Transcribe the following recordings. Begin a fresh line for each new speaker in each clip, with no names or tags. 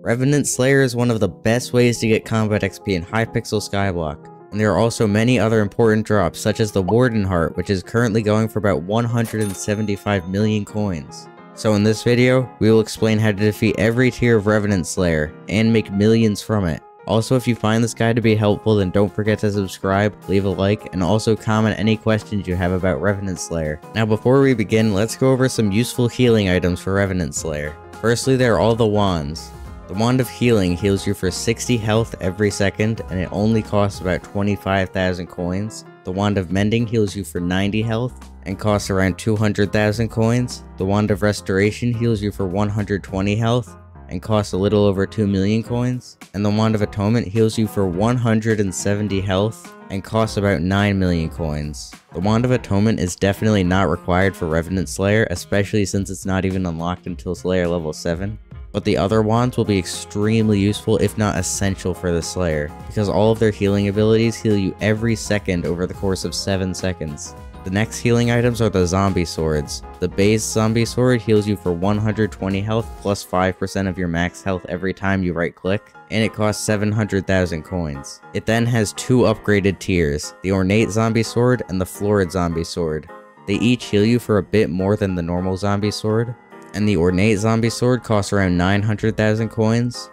Revenant Slayer is one of the best ways to get combat XP in Hypixel Skyblock, and there are also many other important drops such as the Warden Heart which is currently going for about 175 million coins. So in this video, we will explain how to defeat every tier of Revenant Slayer, and make millions from it. Also, if you find this guide to be helpful, then don't forget to subscribe, leave a like, and also comment any questions you have about Revenant Slayer. Now before we begin, let's go over some useful healing items for Revenant Slayer. Firstly, there are all the wands. The Wand of Healing heals you for 60 health every second, and it only costs about 25,000 coins. The Wand of Mending heals you for 90 health, and costs around 200,000 coins. The Wand of Restoration heals you for 120 health, and costs a little over 2 million coins. And the Wand of Atonement heals you for 170 health, and costs about 9 million coins. The Wand of Atonement is definitely not required for Revenant Slayer, especially since it's not even unlocked until Slayer level 7 but the other wands will be extremely useful if not essential for the Slayer, because all of their healing abilities heal you every second over the course of 7 seconds. The next healing items are the zombie swords. The base zombie sword heals you for 120 health plus 5% of your max health every time you right click, and it costs 700,000 coins. It then has two upgraded tiers, the ornate zombie sword and the florid zombie sword. They each heal you for a bit more than the normal zombie sword, and the Ornate Zombie Sword costs around 900,000 coins,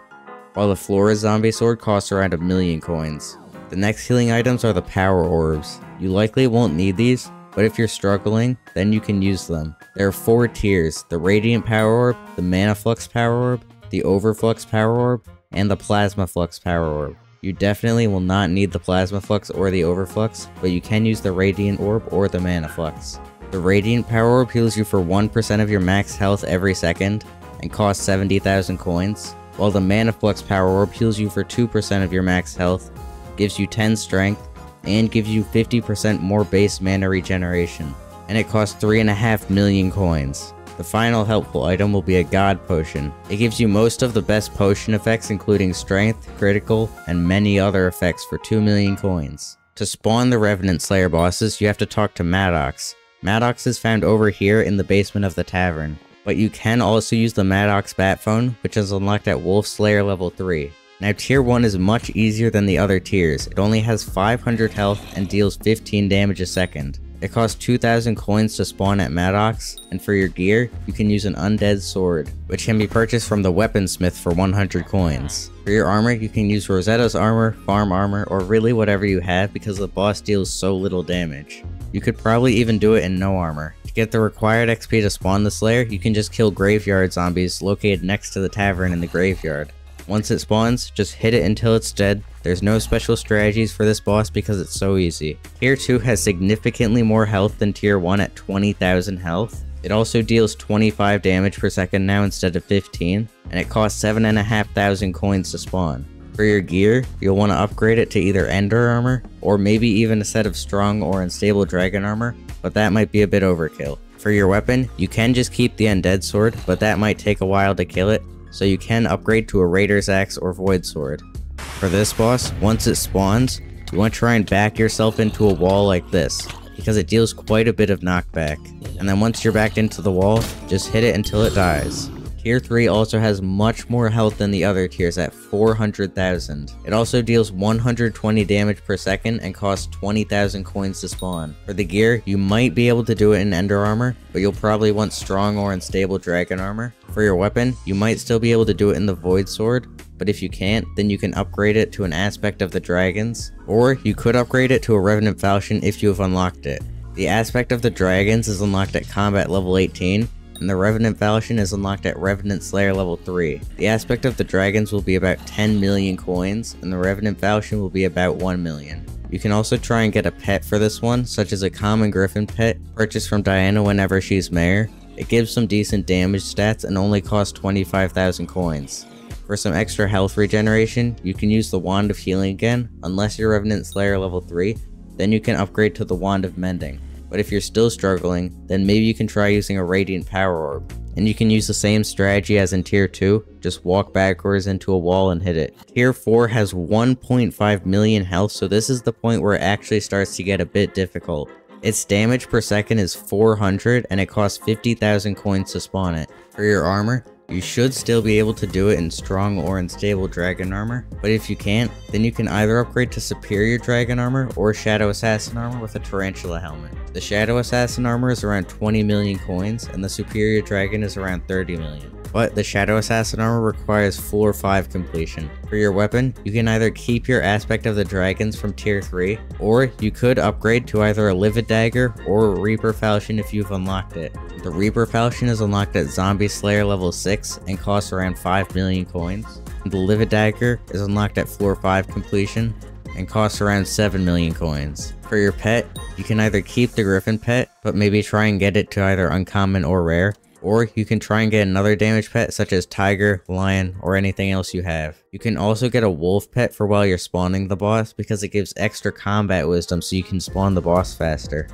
while the Florid Zombie Sword costs around a million coins. The next healing items are the Power Orbs. You likely won't need these, but if you're struggling, then you can use them. There are four tiers, the Radiant Power Orb, the Mana Flux Power Orb, the Overflux Power Orb, and the Plasma Flux Power Orb. You definitely will not need the Plasma Flux or the Overflux, but you can use the Radiant Orb or the Mana Flux. The Radiant Power Orb heals you for 1% of your max health every second, and costs 70,000 coins, while the Mana Flux Power Orb heals you for 2% of your max health, gives you 10 strength, and gives you 50% more base mana regeneration, and it costs 3.5 million coins. The final helpful item will be a God Potion. It gives you most of the best potion effects including strength, critical, and many other effects for 2 million coins. To spawn the Revenant Slayer bosses, you have to talk to Maddox, Maddox is found over here in the basement of the tavern, but you can also use the Maddox Bat Phone, which is unlocked at Wolf Slayer level 3. Now tier 1 is much easier than the other tiers, it only has 500 health and deals 15 damage a second. It costs 2000 coins to spawn at Maddox, and for your gear, you can use an undead sword, which can be purchased from the weaponsmith for 100 coins. For your armor, you can use Rosetta's armor, farm armor, or really whatever you have because the boss deals so little damage. You could probably even do it in no armor. To get the required XP to spawn the Slayer, you can just kill graveyard zombies located next to the tavern in the graveyard. Once it spawns, just hit it until it's dead. There's no special strategies for this boss because it's so easy. Tier 2 has significantly more health than Tier 1 at 20,000 health. It also deals 25 damage per second now instead of 15, and it costs 7,500 coins to spawn. For your gear, you'll want to upgrade it to either Ender Armor, or maybe even a set of Strong or Unstable Dragon Armor, but that might be a bit overkill. For your weapon, you can just keep the Undead Sword, but that might take a while to kill it, so you can upgrade to a Raider's Axe or Void Sword. For this boss, once it spawns, you want to try and back yourself into a wall like this, because it deals quite a bit of knockback. And then once you're backed into the wall, just hit it until it dies. Tier 3 also has much more health than the other tiers at 400,000. It also deals 120 damage per second and costs 20,000 coins to spawn. For the gear, you might be able to do it in Ender Armor, but you'll probably want strong or unstable Dragon Armor. For your weapon, you might still be able to do it in the Void Sword, but if you can't, then you can upgrade it to an aspect of the dragons, or you could upgrade it to a Revenant Falchion if you have unlocked it. The aspect of the dragons is unlocked at combat level 18, and the Revenant Falchion is unlocked at Revenant Slayer level 3. The aspect of the dragons will be about 10 million coins, and the Revenant Falchion will be about 1 million. You can also try and get a pet for this one, such as a common griffin pet, purchased from Diana whenever she's mayor. It gives some decent damage stats and only costs 25,000 coins. For some extra health regeneration, you can use the Wand of Healing again, unless you're Revenant Slayer level 3, then you can upgrade to the Wand of Mending but if you're still struggling, then maybe you can try using a Radiant Power Orb. And you can use the same strategy as in Tier 2, just walk backwards into a wall and hit it. Tier 4 has 1.5 million health, so this is the point where it actually starts to get a bit difficult. Its damage per second is 400 and it costs 50,000 coins to spawn it. For your armor, You should still be able to do it in strong or unstable dragon armor, but if you can't, then you can either upgrade to superior dragon armor or shadow assassin armor with a tarantula helmet. The shadow assassin armor is around 20 million coins and the superior dragon is around 30 million but the Shadow Assassin armor requires 4 or 5 completion. For your weapon, you can either keep your aspect of the dragons from tier 3, or you could upgrade to either a Livid Dagger or a Reaper Falchion if you've unlocked it. The Reaper Falchion is unlocked at Zombie Slayer level 6 and costs around 5 million coins. The Livid Dagger is unlocked at floor 5 completion and costs around 7 million coins. For your pet, you can either keep the Griffin pet, but maybe try and get it to either uncommon or rare, or you can try and get another damage pet such as tiger, lion, or anything else you have. You can also get a wolf pet for while you're spawning the boss because it gives extra combat wisdom so you can spawn the boss faster.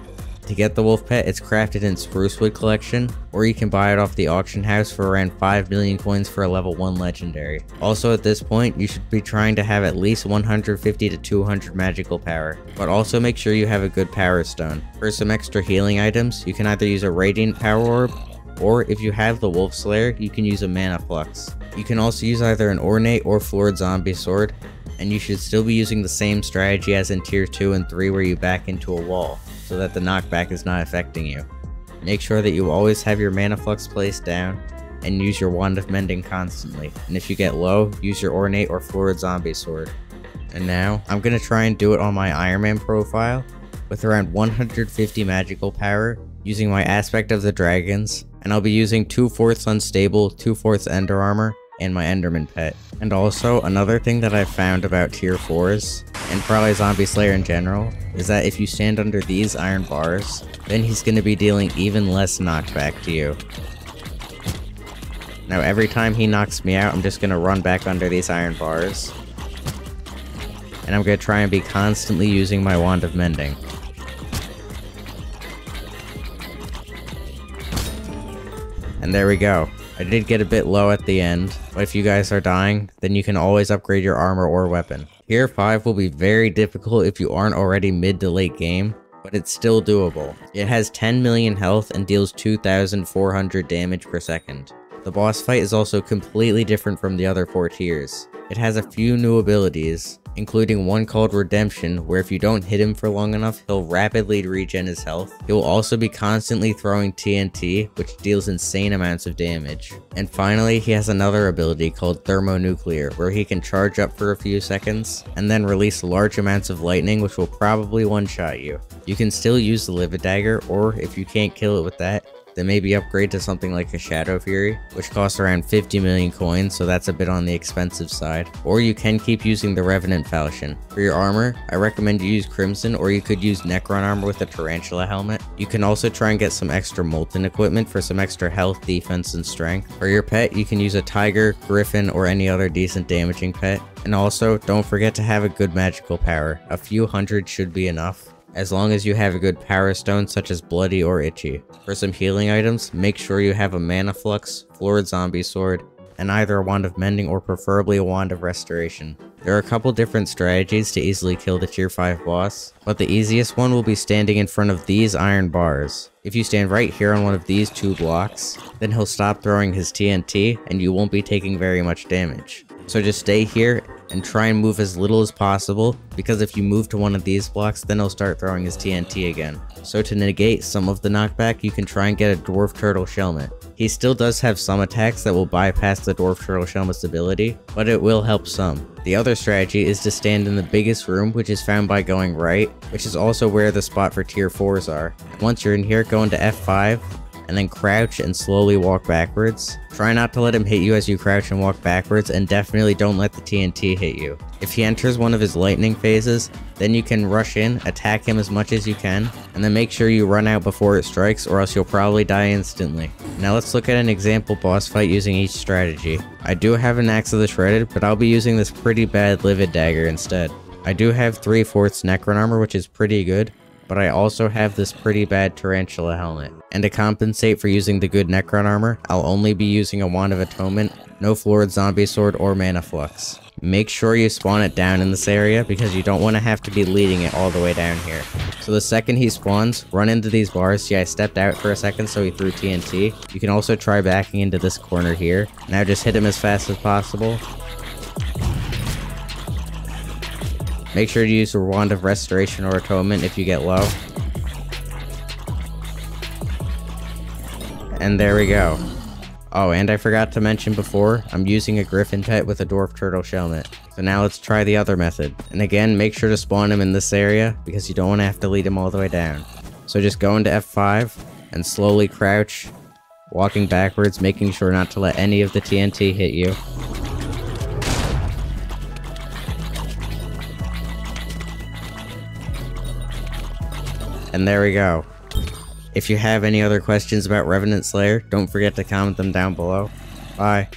To get the wolf pet, it's crafted in Sprucewood collection, or you can buy it off the auction house for around 5 million coins for a level 1 legendary. Also at this point, you should be trying to have at least 150 to 200 magical power, but also make sure you have a good power stone. For some extra healing items, you can either use a radiant power orb or if you have the Wolf Slayer, you can use a Mana Flux. You can also use either an Ornate or Florid Zombie Sword, and you should still be using the same strategy as in Tier 2 and 3 where you back into a wall, so that the knockback is not affecting you. Make sure that you always have your Mana Flux placed down, and use your Wand of Mending constantly, and if you get low, use your Ornate or Florid Zombie Sword. And now, I'm to try and do it on my Iron Man profile, with around 150 magical power, using my Aspect of the Dragons, and I'll be using 2 fourths unstable, 2 fourths ender armor, and my enderman pet. And also, another thing that I found about tier 4s, and probably zombie slayer in general, is that if you stand under these iron bars, then he's going to be dealing even less knockback to you. Now every time he knocks me out, I'm just going to run back under these iron bars. And I'm going to try and be constantly using my Wand of Mending. And there we go. I did get a bit low at the end, but if you guys are dying, then you can always upgrade your armor or weapon. Tier 5 will be very difficult if you aren't already mid to late game, but it's still doable. It has 10 million health and deals 2400 damage per second. The boss fight is also completely different from the other 4 tiers. It has a few new abilities, including one called Redemption, where if you don't hit him for long enough, he'll rapidly regen his health. He will also be constantly throwing TNT, which deals insane amounts of damage. And finally, he has another ability called Thermonuclear, where he can charge up for a few seconds, and then release large amounts of lightning, which will probably one-shot you. You can still use the Livid Dagger, or if you can't kill it with that, then maybe upgrade to something like a Shadow Fury, which costs around 50 million coins, so that's a bit on the expensive side. Or you can keep using the Revenant Falchion. For your armor, I recommend you use Crimson, or you could use Necron armor with a Tarantula helmet. You can also try and get some extra Molten equipment for some extra health, defense, and strength. For your pet, you can use a Tiger, Griffin, or any other decent damaging pet. And also, don't forget to have a good magical power. A few hundred should be enough as long as you have a good power stone such as Bloody or Itchy. For some healing items, make sure you have a Mana Flux, Florid Zombie Sword, and either a Wand of Mending or preferably a Wand of Restoration. There are a couple different strategies to easily kill the tier 5 boss, but the easiest one will be standing in front of these iron bars. If you stand right here on one of these two blocks, then he'll stop throwing his TNT and you won't be taking very much damage. So just stay here and try and move as little as possible, because if you move to one of these blocks, then he'll start throwing his TNT again. So to negate some of the knockback, you can try and get a Dwarf Turtle Shelmet. He still does have some attacks that will bypass the Dwarf Turtle Shelmet's ability, but it will help some. The other strategy is to stand in the biggest room, which is found by going right, which is also where the spot for tier 4s are. Once you're in here, go into F5, and then crouch and slowly walk backwards. Try not to let him hit you as you crouch and walk backwards, and definitely don't let the TNT hit you. If he enters one of his lightning phases, then you can rush in, attack him as much as you can, and then make sure you run out before it strikes or else you'll probably die instantly. Now let's look at an example boss fight using each strategy. I do have an Axe of the Shredded, but I'll be using this pretty bad Livid Dagger instead. I do have 3 fourths Necron armor, which is pretty good, but I also have this pretty bad Tarantula helmet. And to compensate for using the good Necron armor, I'll only be using a Wand of Atonement, no Florid Zombie Sword or Mana Flux. make sure you spawn it down in this area because you don't want to have to be leading it all the way down here. So the second he spawns, run into these bars. See, I stepped out for a second so he threw TNT. You can also try backing into this corner here. Now just hit him as fast as possible. Make sure to use a Wand of Restoration or Atonement if you get low. And there we go. Oh, and I forgot to mention before, I'm using a griffin pet with a dwarf turtle shelmet. So now let's try the other method. And again, make sure to spawn him in this area, because you don't want to have to lead him all the way down. So just go into F5, and slowly crouch, walking backwards, making sure not to let any of the TNT hit you. And there we go. If you have any other questions about Revenant Slayer, don't forget to comment them down below. Bye.